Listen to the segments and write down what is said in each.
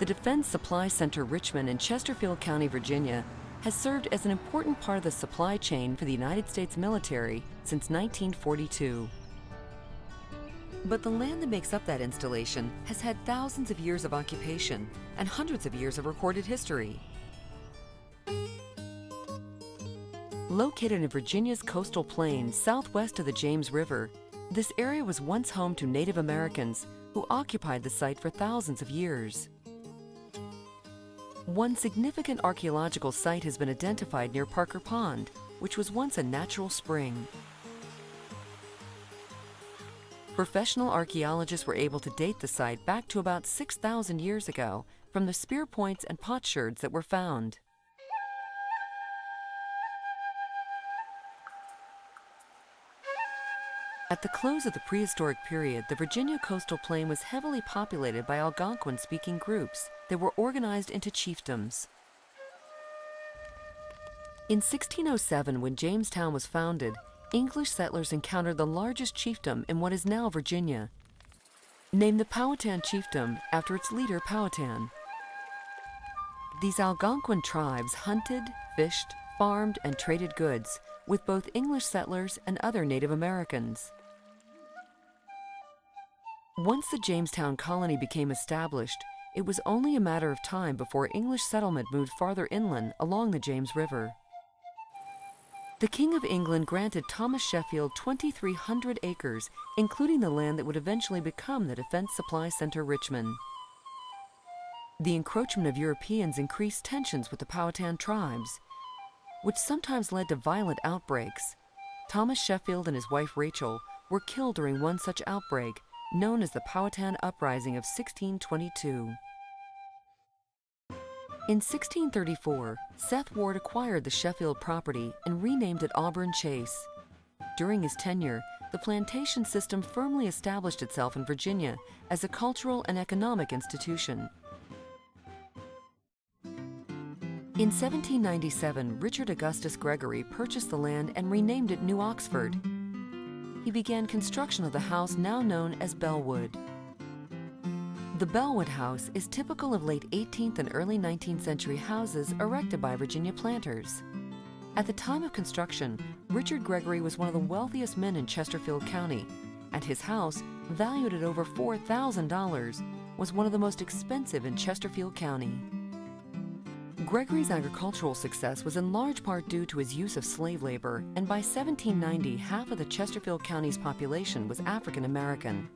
The Defense Supply Center Richmond in Chesterfield County, Virginia, has served as an important part of the supply chain for the United States military since 1942. But the land that makes up that installation has had thousands of years of occupation and hundreds of years of recorded history. Located in Virginia's coastal plain southwest of the James River, this area was once home to Native Americans who occupied the site for thousands of years. One significant archaeological site has been identified near Parker Pond, which was once a natural spring. Professional archaeologists were able to date the site back to about 6,000 years ago from the spear points and potsherds that were found. At the close of the prehistoric period, the Virginia coastal plain was heavily populated by Algonquin-speaking groups that were organized into chiefdoms. In 1607, when Jamestown was founded, English settlers encountered the largest chiefdom in what is now Virginia, named the Powhatan Chiefdom after its leader Powhatan. These Algonquin tribes hunted, fished, farmed, and traded goods with both English settlers and other Native Americans. Once the Jamestown colony became established, it was only a matter of time before English settlement moved farther inland along the James River. The King of England granted Thomas Sheffield 2,300 acres, including the land that would eventually become the Defense Supply Center Richmond. The encroachment of Europeans increased tensions with the Powhatan tribes, which sometimes led to violent outbreaks. Thomas Sheffield and his wife Rachel were killed during one such outbreak, known as the Powhatan Uprising of 1622. In 1634, Seth Ward acquired the Sheffield property and renamed it Auburn Chase. During his tenure, the plantation system firmly established itself in Virginia as a cultural and economic institution. In 1797, Richard Augustus Gregory purchased the land and renamed it New Oxford. He began construction of the house now known as Bellwood. The Bellwood House is typical of late 18th and early 19th century houses erected by Virginia planters. At the time of construction, Richard Gregory was one of the wealthiest men in Chesterfield County, and his house, valued at over $4,000, was one of the most expensive in Chesterfield County. Gregory's agricultural success was in large part due to his use of slave labor, and by 1790, half of the Chesterfield County's population was African American.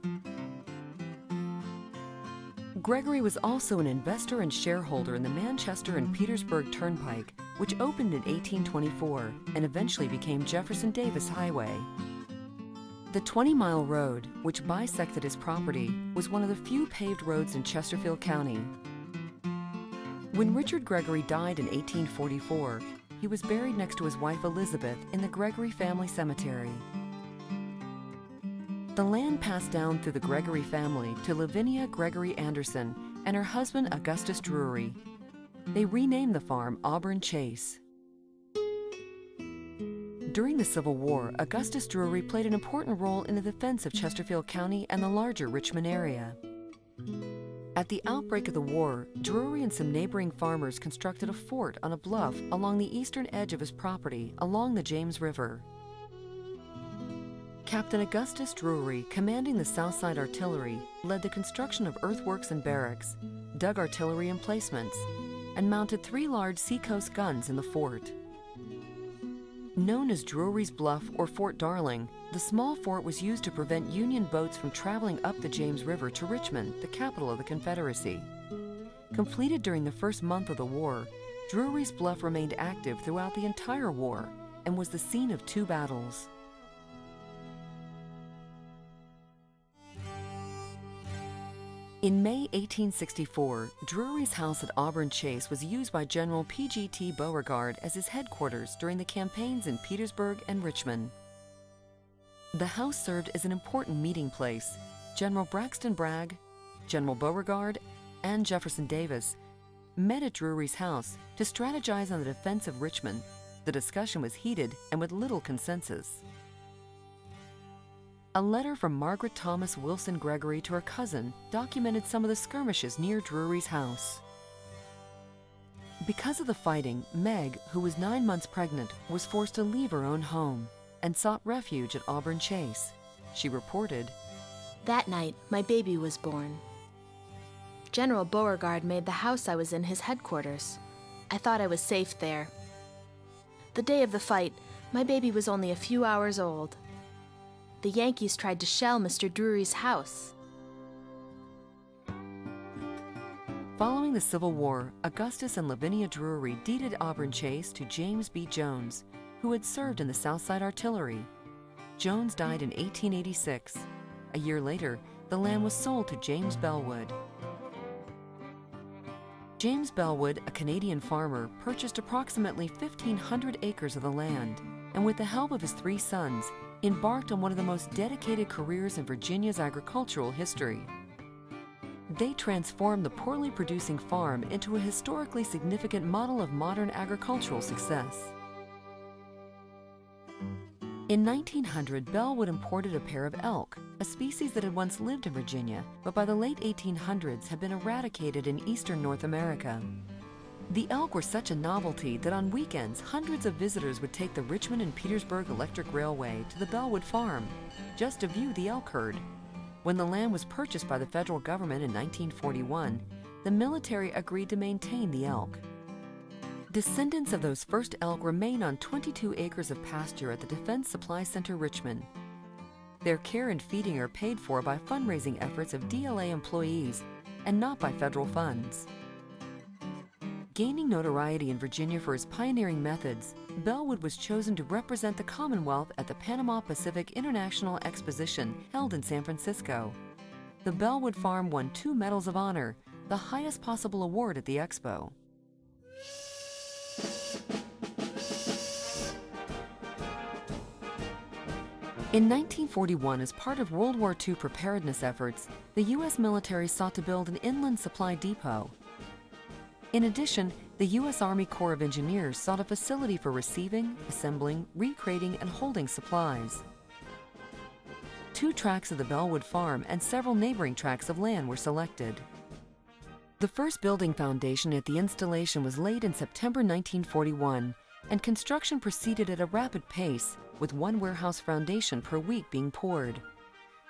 Gregory was also an investor and shareholder in the Manchester and Petersburg Turnpike, which opened in 1824 and eventually became Jefferson Davis Highway. The 20 mile road, which bisected his property, was one of the few paved roads in Chesterfield County. When Richard Gregory died in 1844, he was buried next to his wife Elizabeth in the Gregory family cemetery. The land passed down through the Gregory family to Lavinia Gregory Anderson and her husband Augustus Drury. They renamed the farm Auburn Chase. During the Civil War, Augustus Drury played an important role in the defense of Chesterfield County and the larger Richmond area. At the outbreak of the war, Drury and some neighboring farmers constructed a fort on a bluff along the eastern edge of his property along the James River. Captain Augustus Drury, commanding the Southside Artillery, led the construction of earthworks and barracks, dug artillery emplacements, and mounted three large seacoast guns in the fort. Known as Drury's Bluff or Fort Darling, the small fort was used to prevent Union boats from traveling up the James River to Richmond, the capital of the Confederacy. Completed during the first month of the war, Drury's Bluff remained active throughout the entire war and was the scene of two battles. In May 1864, Drury's house at Auburn Chase was used by General P.G.T. Beauregard as his headquarters during the campaigns in Petersburg and Richmond. The house served as an important meeting place. General Braxton Bragg, General Beauregard, and Jefferson Davis met at Drury's house to strategize on the defense of Richmond. The discussion was heated and with little consensus. A letter from Margaret Thomas Wilson Gregory to her cousin documented some of the skirmishes near Drury's house. Because of the fighting, Meg, who was nine months pregnant, was forced to leave her own home and sought refuge at Auburn Chase. She reported, That night, my baby was born. General Beauregard made the house I was in his headquarters. I thought I was safe there. The day of the fight, my baby was only a few hours old. The Yankees tried to shell Mr. Drury's house. Following the Civil War, Augustus and Lavinia Drury deeded Auburn Chase to James B. Jones, who had served in the Southside Artillery. Jones died in 1886. A year later, the land was sold to James Bellwood. James Bellwood, a Canadian farmer, purchased approximately 1,500 acres of the land, and with the help of his three sons, embarked on one of the most dedicated careers in Virginia's agricultural history. They transformed the poorly producing farm into a historically significant model of modern agricultural success. In 1900, Bellwood imported a pair of elk, a species that had once lived in Virginia, but by the late 1800s had been eradicated in eastern North America. The elk were such a novelty that on weekends, hundreds of visitors would take the Richmond and Petersburg Electric Railway to the Bellwood farm just to view the elk herd. When the land was purchased by the federal government in 1941, the military agreed to maintain the elk. Descendants of those first elk remain on 22 acres of pasture at the Defense Supply Center Richmond. Their care and feeding are paid for by fundraising efforts of DLA employees and not by federal funds. Gaining notoriety in Virginia for his pioneering methods, Bellwood was chosen to represent the Commonwealth at the Panama Pacific International Exposition held in San Francisco. The Bellwood Farm won two Medals of Honor, the highest possible award at the expo. In 1941, as part of World War II preparedness efforts, the U.S. military sought to build an inland supply depot. In addition, the U.S. Army Corps of Engineers sought a facility for receiving, assembling, recreating, and holding supplies. Two tracts of the Bellwood Farm and several neighboring tracts of land were selected. The first building foundation at the installation was laid in September 1941, and construction proceeded at a rapid pace, with one warehouse foundation per week being poured.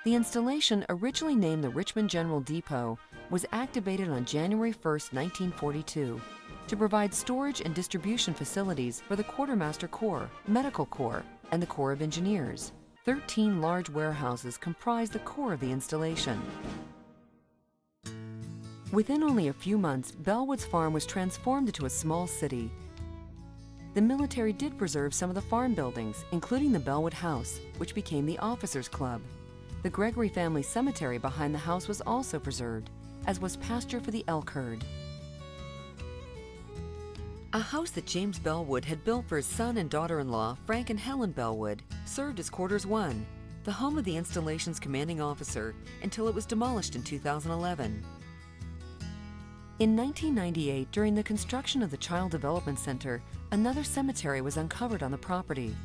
The installation, originally named the Richmond General Depot, was activated on January 1, 1942, to provide storage and distribution facilities for the Quartermaster Corps, Medical Corps, and the Corps of Engineers. Thirteen large warehouses comprise the core of the installation. Within only a few months, Bellwood's farm was transformed into a small city. The military did preserve some of the farm buildings, including the Bellwood House, which became the Officers Club. The Gregory family cemetery behind the house was also preserved, as was pasture for the elk herd. A house that James Bellwood had built for his son and daughter-in-law, Frank and Helen Bellwood, served as Quarters 1, the home of the installation's commanding officer, until it was demolished in 2011. In 1998, during the construction of the Child Development Center, another cemetery was uncovered on the property.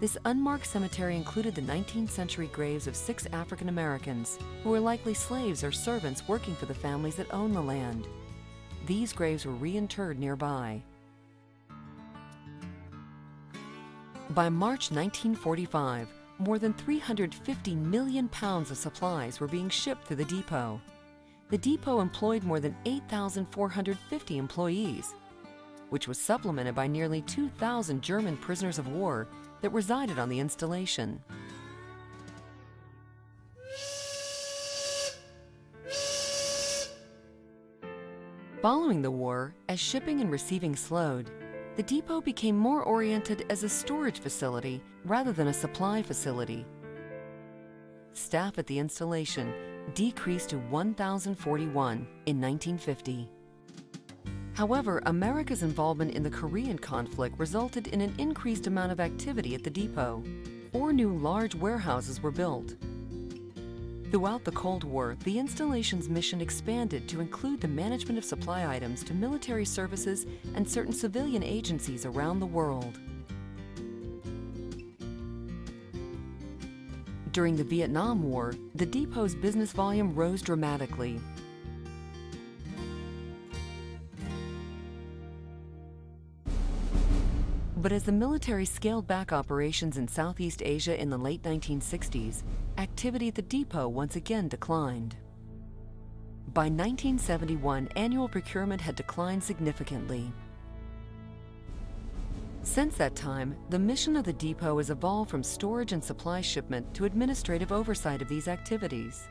This unmarked cemetery included the 19th century graves of six African Americans, who were likely slaves or servants working for the families that owned the land. These graves were reinterred nearby. By March 1945, more than 350 million pounds of supplies were being shipped through the depot. The depot employed more than 8,450 employees, which was supplemented by nearly 2,000 German prisoners of war that resided on the installation. Following the war, as shipping and receiving slowed, the depot became more oriented as a storage facility rather than a supply facility. Staff at the installation decreased to 1,041 in 1950. However, America's involvement in the Korean conflict resulted in an increased amount of activity at the depot. Four new large warehouses were built. Throughout the Cold War, the installation's mission expanded to include the management of supply items to military services and certain civilian agencies around the world. During the Vietnam War, the depot's business volume rose dramatically. But as the military scaled back operations in Southeast Asia in the late 1960s, activity at the depot once again declined. By 1971, annual procurement had declined significantly. Since that time, the mission of the depot has evolved from storage and supply shipment to administrative oversight of these activities.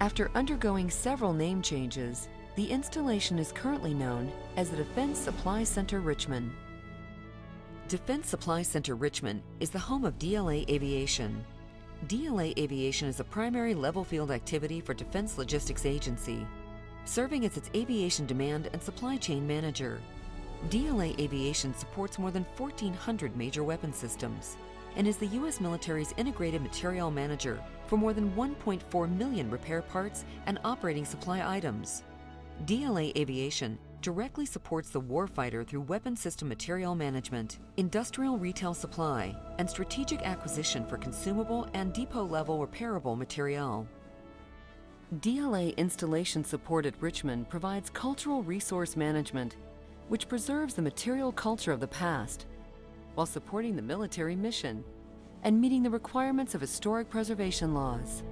After undergoing several name changes, the installation is currently known as the Defense Supply Center Richmond. Defense Supply Center Richmond is the home of DLA Aviation. DLA Aviation is a primary level field activity for Defense Logistics Agency, serving as its aviation demand and supply chain manager. DLA Aviation supports more than 1,400 major weapon systems and is the U.S. military's integrated material manager for more than 1.4 million repair parts and operating supply items. DLA Aviation directly supports the warfighter through weapon system material management, industrial retail supply, and strategic acquisition for consumable and depot-level repairable material. DLA installation support at Richmond provides cultural resource management, which preserves the material culture of the past while supporting the military mission and meeting the requirements of historic preservation laws.